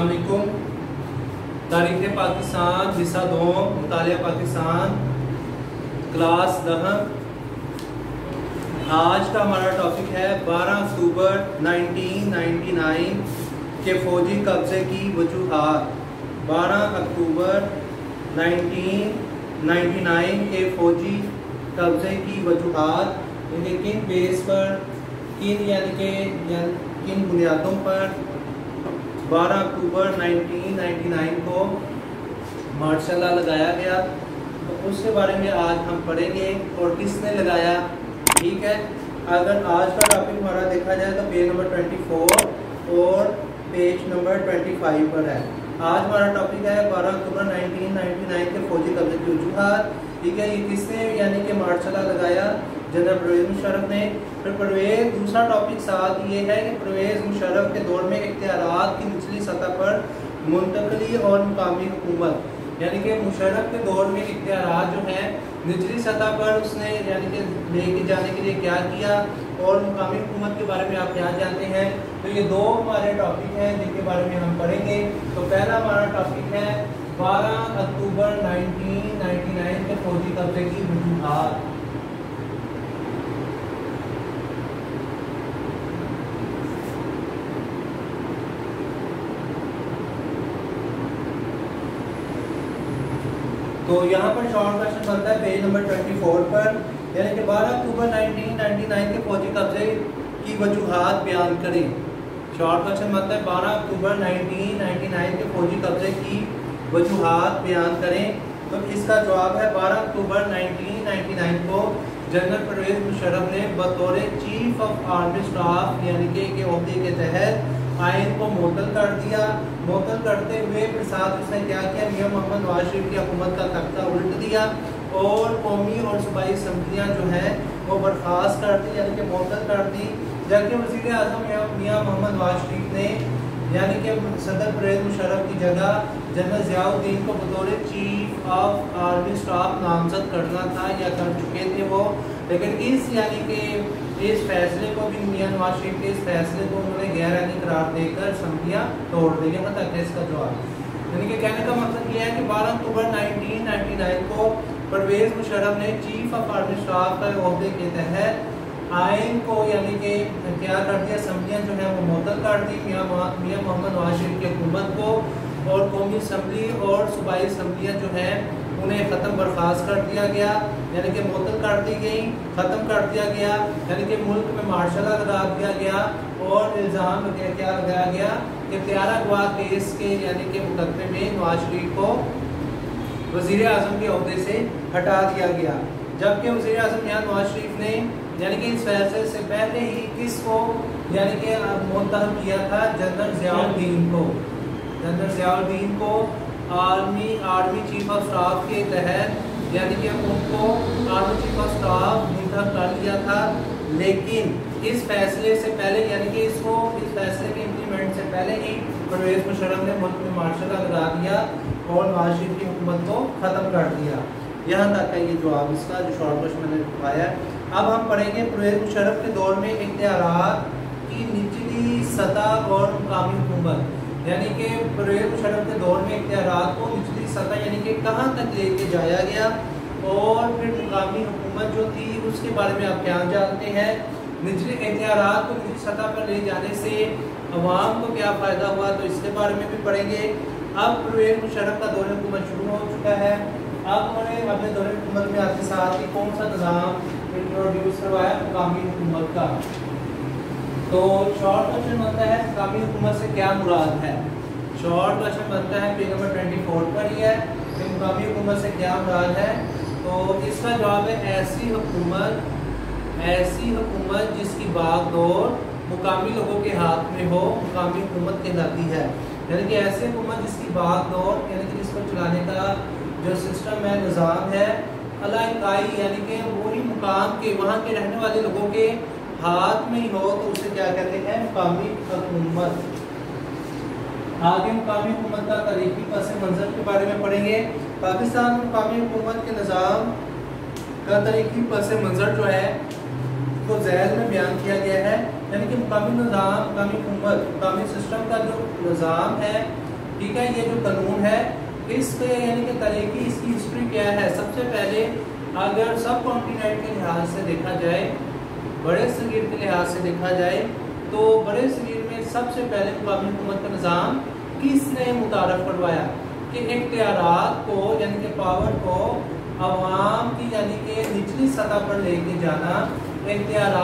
असलकुम तारीख पाकिस्तान हिस्सा दो मुताल पाकिस्तान क्लास दहम आज का हमारा टॉपिक है 12 अक्टूबर 1999 के फौजी कब्ज़े की वजूहत। 12 अक्टूबर 1999 के फौजी कब्ज़े की वजूहत। इनके किन बेस पर, किन यानी के किन बुनियादों पर 12 अक्टूबर 1999 को मार्शल लगाया गया। तो उसके बारे में आज हम पढ़ेंगे और किसने लगाया? ठीक है? अगर आज का टॉपिक हमारा देखा जाए तो पेज नंबर 24 और पेज नंबर 25 पर है। आज हमारा टॉपिक है 12 अक्टूबर 1999 के फौजी कब्जे की वजूहत। ठीक है, ये किसने, यानी कि मार्शल लगाया? जनरल परवेज मुशरफ ने। फिर परवेज, दूसरा टॉपिक साथ ये है कि परवेज मुशरफ के दौर में इख्तियार की निचली सतह पर मुंतकली और मुकामी हुकूमत, यानी कि मुशरफ के दौर में इख्तियार जो हैं, निचली सतह पर उसने, यानी कि लेके जाने के लिए क्या किया? और मुकामी हुकूमत के बारे में आप क्या जानते हैं? तो ये दो हमारे टॉपिक हैं, जिनके बारे में हम पढ़ेंगे। तो पहला हमारा टॉपिक है 12 अक्टूबर 1999 के फौजी कब्जे की वजूहत। तो यहाँ पर शॉर्ट क्वेश्चन बनता है, पेज नंबर 24 पर। यानी कि 12 अक्टूबर 1999 के फौजी कब्जे की वजूहत बयान करें। शॉर्ट क्वेश्चन है 12 अक्टूबर 1999 के फौजी कब्जे की वजूहत बयान करें। तो इसका जवाब है 12 अक्टूबर 1999 को जनरल परवेज मुशर्रफ ने बतौर चीफ ऑफ़ आर्मी स्टाफ, यानी कि के अहदे के तहत आयन को मोतल कर दिया। मोतल करते हुए फिर साथ उसने क्या किया? मियाँ मोहम्मद नवाज़ शरीफ की हुकूमत का तख्ता उल्ट दिया। और कौमी और सूबाई असम्बलियाँ जो हैं, वो बर्खास्त कर दी यानी कि मोतल कर दी जबकि वजी अजम मियाँ मोहम्मद शरीफ ने, यानी कि सदर परवेज मुशरफ की जगह, जनरल ज़ियाउद्दीन को बतौर चीफ ऑफ़ आर्मी स्टाफ नामजद करना था, या कर चुके थे वो। लेकिन इस, यानी कि इस फैसले को भी मियाँ नवाज़ शरीफ के इस फैसले को उन्होंने गैर आनी करार देकर संधियाँ तोड़ दी। यहाँ तक इसका जवाब। यानी कि कहने का मतलब यह है कि 12 अक्टूबर 1999 को परवेज मुशरफ ने चीफ ऑफ़ आर्मी स्टाफ का अहदे के तहत आइन को यानी कि क्या कर दिया। असम्बलियाँ जो है वो मुतल कर दी। मियाँ मियाँ मोहम्मद नवाज़ शरीफ की हुकूमत को और कौमी असम्बली और सूबाई असम्बलियाँ जो हैं उन्हें ख़त्म बर्खास्त कर दिया गया। यानी कि मुतल कर दी गई, ख़त्म कर दिया गया। यानी कि मुल्क में मार्शल लगा दिया गया और इल्ज़ाम क्या लगाया गया कि प्यारा गवाह केस के यानी कि मुकदमे में नवाज़ शरीफ को वज़ीर अजम के अहदे से हटा दिया गया। जबकि वजी अजम यहाँ नवाज़ शरीफ ने, यानी कि इस फैसले से पहले ही किसको यानी कि मुंतब किया था? जनरल ज़ियाउद्दीन को। जनरल ज़ियाउद्दीन को army army chief of staff के तहत, यानी कि उनको आर्मी चीफ ऑफ़ स्टाफ मुंतब कर लिया था। लेकिन इस फैसले से पहले, यानी कि इसको, इस फैसले के इम्प्लीमेंट से पहले ही परवेज मुशरफ ने मुल्क में मार्शल लगा दिया और नवाज़ की हुकूमत को ख़त्म कर दिया। यहाँ तक है ये जवाब इसका, जो शॉर्ट क्वेश्चन मैंने पाया अब हम पढ़ेंगे परवेज मुशरफ के दौर में इख्तियार की निचली सतह और मुकामी हुकूमत। यानी कि परवेज मुशरफ के दौर में इख्तियार को निचली सतह यानी कि कहाँ तक लेके जाया गया और फिर मुकामी हुकूमत जो थी उसके बारे में आप क्या जानते हैं? निचले इख्तियार को निचली सतह पर ले जाने से अवाम को क्या फ़ायदा हुआ तो इसके बारे में भी पढ़ेंगे। अब परवेज मुशरफ का दौर हुकूमत शुरू हो चुका है। अब उन्होंने अपने दौर हुकूमत में आपके साथ ही कौन सा निज़ाम इंट्रोड्यूस करवाया? मुकामी हुकूमत का। तो शॉर्ट क्वेश्चन बनता है कामी हुकूमत से क्या मुराद है? शॉर्ट क्वेश्चन बनता है पेज नंबर ट्वेंटी फोर पर ही है। कि मुकामी हुकूमत से क्या मुराद है? तो इसका जवाब है, ऐसी हुकूमत ऐसी हुकूमत जिसकी बागडोर मुकामी लोगों के हाथ में हो, मुकामी हुकूमत कहलाती है। यानी कि ऐसी हुकूमत जिसकी बागडोर यानी कि जिसको चलाने का जो सिस्टम है, निज़ाम है अलाई यानी कि वही मुकाम के, वहाँ के रहने वाले लोगों के हाथ में ही हो तो उसे क्या कहते हैं? मुकामी हुकूमत। आगे मुकामी हुकूमत का तारीखी पस मंजर के बारे में पढ़ेंगे। पाकिस्तान मुकामी हुकूमत के निज़ाम का तारीखी पस मंजर जो है को जैल में बयान किया गया है। यानी कि मुकामी निज़ाम, मुकामी हुकूमत मुकामी सिस्टम का जो निज़ाम है, ठीक है, ये जो कानून है, इसके यानी कि तरह की इसकी हिस्ट्री क्या है? सबसे पहले अगर सब कॉन्टिनेंट के लिहाज से देखा जाए, बड़े शरीर के लिहाज से देखा जाए तो बड़े शरीर में सबसे पहले मुकामी हुकूमत का निज़ाम किसने मुतारफ करवाया? कि इख्तियार को, यानी कि पावर को आवाम की, यानी कि निचली सतह पर लेके जाना इख्तियार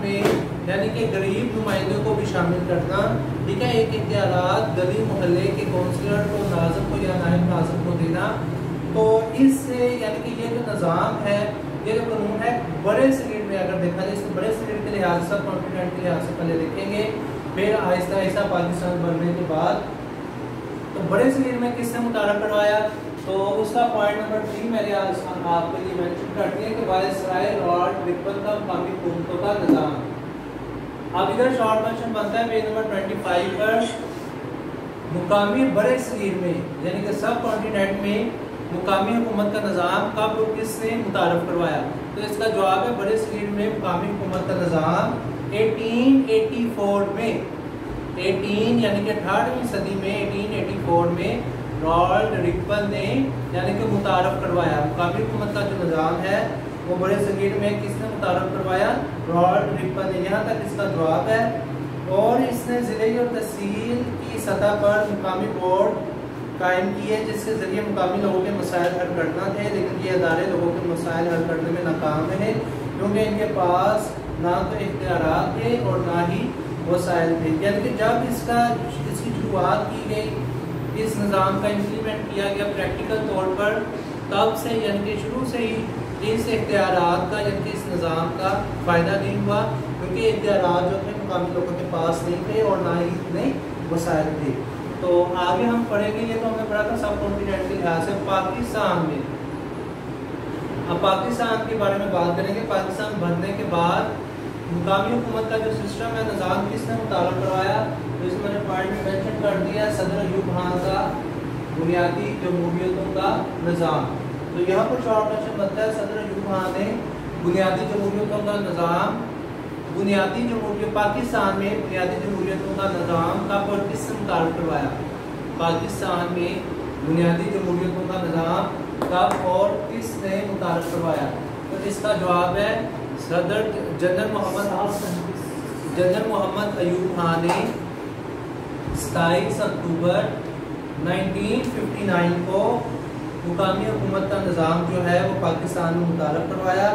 में यानी कि गरीब नुमाइंदों को भी शामिल करना, ठीक है, एक इख्तियार गली मोहल्ले के काउंसलर को नाजम को या नायब नाजम को देना। तो इससे यानी कि ये जो निज़ाम है, ये जो कानून है, बड़े शरीर में अगर देखा जाए बड़े शरीर के लिहाज सब कॉन्फिडेंट के लिहाज से पहले देखेंगे। फिर आहिस्ता आहिस्ता पाकिस्तान बनने के बाद तो बड़े शरीर में किसने मुतारफ करवाया? तो उसका पॉइंट नंबर थ्री मेरे आपके लिए मेंशन करती है कि वायसराय लॉर्ड रिपन का मुकामी हुकूमतों का निज़ाम। अब इधर शॉर्ट क्वेश्चन बनता है पेज नंबर ट्वेंटी फाइव पर। मुकामी बड़े शरीर में, यानी कि सब कॉन्टिनेंट में मुकामी हुकूमत का निज़ाम कब और किसने मुतारफ करवाया? तो इसका जवाब है, बड़े शरीर में मुकामी हुकूमत का निज़ाम 1884 में। 18 यानी कि अठारहवीं सदी में 1884 में रॉल्ड रिपल ने, यानी कि मुतारफ करवाया। मुकामी हुकूमत का जो निज़ाम है वो बड़े सगीर में किसने मुतारफ करवाया? रॉल्ड रिपल ने। यहाँ तक इसका जवाब है। और इसने ज़िले और तहसील की सतह पर मुकामी बोर्ड कायम किए जिसके ज़रिए मुकामी लोगों के मसाइल हल करना थे, लेकिन ये अदारे लोगों के मसाइल हल करने में नाकाम है क्योंकि इनके पास ना तो इख्तियार थे और ना ही वसाइल थे। यानी कि जब इसका, इसकी शुरुआत की गई, इस निज़ाम का इम्प्लीमेंट किया गया प्रैक्टिकल तौर पर, तब से यानी कि शुरू से ही इस इख्तियार का यानी कि इस निज़ाम का फ़ायदा नहीं हुआ, क्योंकि इख्तियार जो थे मुकामी लोगों के पास नहीं थे और ना ही इतने वसायल थे। तो आगे हम पढ़ेंगे, ये तो हमने पढ़ा था सब कॉन्टिनेंट के लिहाज से पाकिस्तान में। अब पाकिस्तान के बारे में बात करेंगे। पाकिस्तान बनने के बाद मुकामी हुकूमत का जो सिस्टम है, निज़ाम किसने मुताल करवाया तो इसमें मैंने पॉइंट मेंशन कर दिया, सदर यूब खान का बुनियादी जमहूरियतों का निज़ाम। तो यहाँ पर शॉर्ट क्वेश्चन बनता है सदर खान ने बुनियादी जमहूरियतों का निज़ाम, बुनियादी जमहूरियत पाकिस्तान में बुनियादी जमहूरियतों का निज़ाम कब और किस मुताल करवाया। पाकिस्तान में बुनियादी जमहूरियतों का निज़ाम कब और किसने मुतारफ करवाया? तो इसका जवाब है सदर जनरल मोहम्मद जनरल मोहम्मद अयूब खान ने सताईस अक्टूबर 1959 को मुकामी हुकूमत का निज़ाम जो है वो पाकिस्तान में मुतारफ़ करवाया।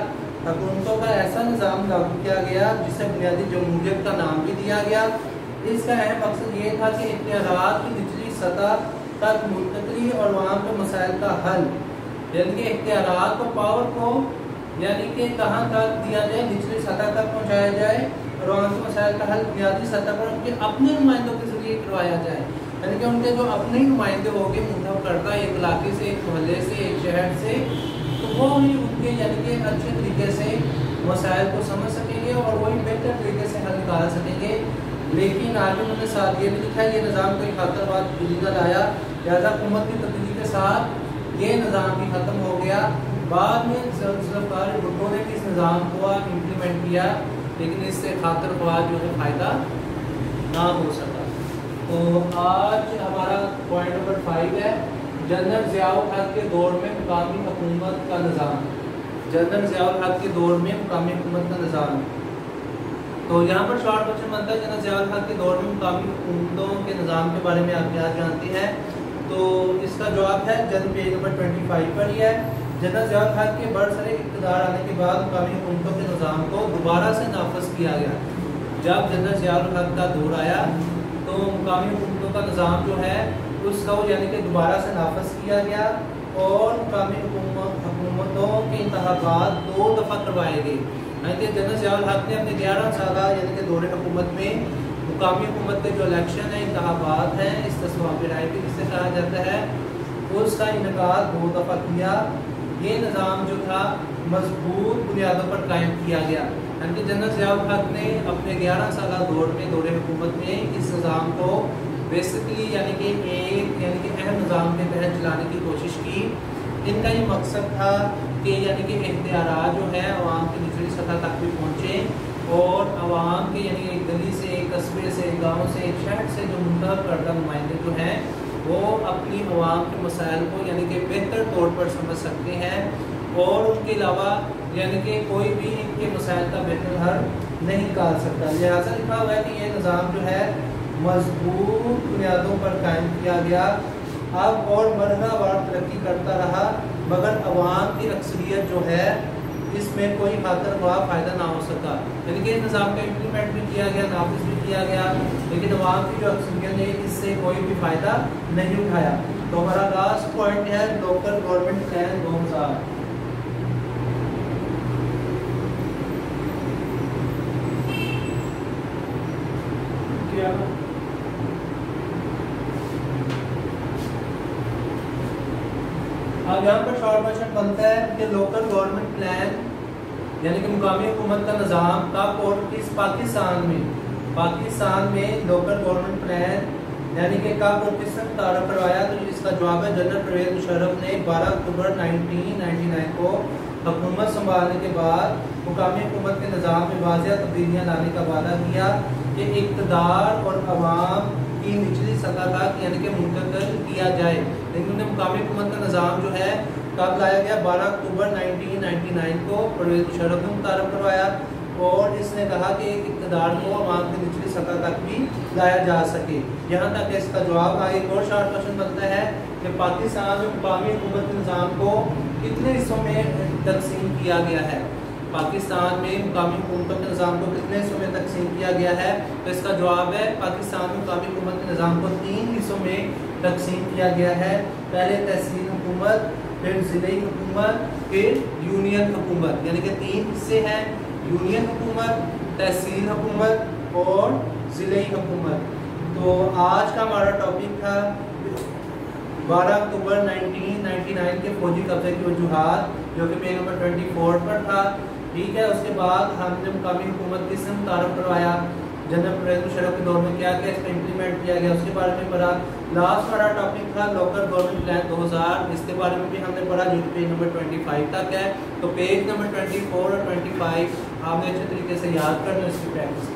हुकूमतों का ऐसा निज़ाम लागू किया गया, जिसे बुनियादी जमहूरियत का नाम भी दिया गया। इसका अहम मकसद ये था कि इख्तियार की निचली सतह तक मुंतकली और वहाँ के मसाइल का हल, यानी कि इख्तियार को पावर को, यानी कि कहाँ तक दिया जाए, निचली सतह तक पहुँचाया जाए और वहाँ के मसाइल का हल बुनियादी सतह पर उनके अपने नुमाइंदों के ज़रिए करवाया जाए। यानी कि उनके जो अपने ही नुमाइंदे होंगे मुंतब करता एक इलाके से, एक मोहल्ले से, एक शहर से तो वो ही उनके यानी कि अच्छे तरीके से मसाइल को समझ सकेंगे और वही बेहतर तरीके से हल निकाल सकेंगे। लेकिन आगे उन्होंने साथ ये भी लिखा है ये निज़ाम कोई खातरबाद तब्दीली लाया लिहाजा हुकूमत की तब्दीली के साथ ये निज़ाम भी ख़त्म हो गया। बाद में जुल्फ़ार भुट्टो ने इस निज़ाम को इम्प्लीमेंट किया, लेकिन इससे खातरबाद जो है फ़ायदा ना हो सका। तो आज हमारा पॉइंट नंबर फाइव है, जनरल ज़ियाउल हक के दौर में मुकामी हुकूमत का निज़ाम। जनरल ज़ियाउल हक के दौर में मुकामी हुकूमत का निज़ाम। तो यहाँ पर शॉर्ट क्वेश्चन बनता है, जनरल ज़ियाउल हक के दौर में मुकामी हुकूमतों के निज़ाम के बारे में आप क्या जानते हैं। तो इसका जवाब है जन पेज नंबर ट्वेंटी फाइव पर ही है। जनरल ज़ियाउल हक के बड़ सरे इकतदार आने के बाद मुकामी हुकूमतों के निज़ाम को दोबारा से नाफज किया गया। जब जनरल ज़ियाउल हक का दौर आया तो मुकामी हुकूमतों का निज़ाम जो है, उसका वो यानी कि दोबारा से नाफज किया गया और मुकामी हुकूमतों के इंतबात दो दफ़ा करवाए गए। यानी जनरल जयाल हक ने अपने ग्यारह साल यानी कि दौरे हुकूमत में, मुकामी हुकूमत के जो इलेक्शन है इंतबात हैं, इस तस्वाब राय के जिसे कहा जाता है, उसका इनका दो दफ़ा किया। ये निज़ाम जो था, मज़बूत बुनियादों पर कायम किया गया। यानी जनरल ज़ियाउल हक ने अपने 11 साल दौर में दौरे हुकूमत में इस निज़ाम को बेसिकली यानी कि एक, यानी कि अहम निज़ाम के तहत चलाने की कोशिश की। इनका ये मकसद था कि यानी कि इख्तियार जो है, आवाम की निचली सतह तक भी पहुँचे और आवाम के यानी एक गली से कस्बे से गाँव से शहर से जो मुंतब करदा नुमाइंदे जो हैं, वो अपनी आवाम के मसाइल को यानी कि बेहतर तौर पर समझ सकते हैं और उनके अलावा यानी कि कोई भी इनके मसाइल का बेहतर हल नहीं निकाल सकता। लिहाजा लिखा हुआ है कि ये निज़ाम जो है, मज़बूत बुनियादों पर कायम किया गया। अब और मरहलावार तरक्की करता रहा, मगर अवाम की अक्सरियत जो है, इसमें कोई खातर हुआ फ़ायदा ना हो सका। यानी कि निज़ाम का इम्प्लीमेंट भी किया गया, नाफिज भी किया गया, लेकिन अवाम की जो अक्सरियत है, इससे कोई भी फ़ायदा नहीं उठाया। तो हमारा लास्ट पॉइंट है लोकल गवर्नमेंट प्लान दो हज़ार अब यहाँ पर शॉर्ट क्वेश्चन बनता है कि लोकल गवर्नमेंट प्लान यानी कि मुकामी हुकूमत का निज़ाम कब और किस पाकिस्तान में? पाकिस्तान में लोकल गवर्नमेंट प्लान यानी कि कब और किस तारफ करवाया? तो इसका जवाब है जनरल परवेज मुशर्रफ ने 12 अक्टूबर 1999 को हुकूमत संभालने के बाद मुकामी हुकूमत के निज़ाम में वाजिया तब्दीलियाँ लाने का वादा किया। कि इकतदार और अवाम की निचली सतह तक यानी कि मुंतकिल किया जाए। लेकिन उन्हें मुकामी हुकूमत का निज़ाम जो है, कब लाया गया? 12 अक्टूबर 1999 को परवेज मुशर्रफ ने मुतारफ करवाया और इसने कहा कि इकतदार को आवाम की निचली सतह तक भी लाया जा सके। यहाँ तक इसका जवाब आगे एक और शार्ट क्वेश्चन बनता है कि पाकिस्तान में मुकामी हुकूमत के निज़ाम को कितने हिस्सों में तकसीम किया गया है? पाकिस्तान में मुकामी हुकूमत के निज़ाम को कितने हिस्सों में तकसीम किया गया है? तो इसका जवाब है, पाकिस्तान में मुकामी हुकूमत के निज़ाम को तीन हिस्सों में तकसीम किया गया है। पहले तहसील हुकूमत, फिर ज़िले हुकूमत, फिर यूनियन हुकूमत। यानी कि तीन हिस्से हैं, यूनियन हुकूमत तहसील हुकूमत और ज़िले हुकूमत। तो आज का हमारा टॉपिक था 12 अक्टूबर 1999 के फौजी कब्जे की वजूहत, जो कि पेज नंबर 24 पर था। ठीक है, उसके बाद हमने मुकामी हुकूमत किस तारफ करवाया। जनरल परवेज मुशरफ के दौर में क्या क्या इसका इम्प्लीमेंट किया गया। उसके बारे में पढ़ा। लास्ट हमारा टॉपिक था लोकल गवर्नमेंट प्लान 2000 इसके बारे में भी हमने पढ़ा, जो पेज नंबर 25 तक है। तो पेज नंबर 24 और 25 आपने अच्छे तरीके से याद कर करना इसकी प्रैक्टिस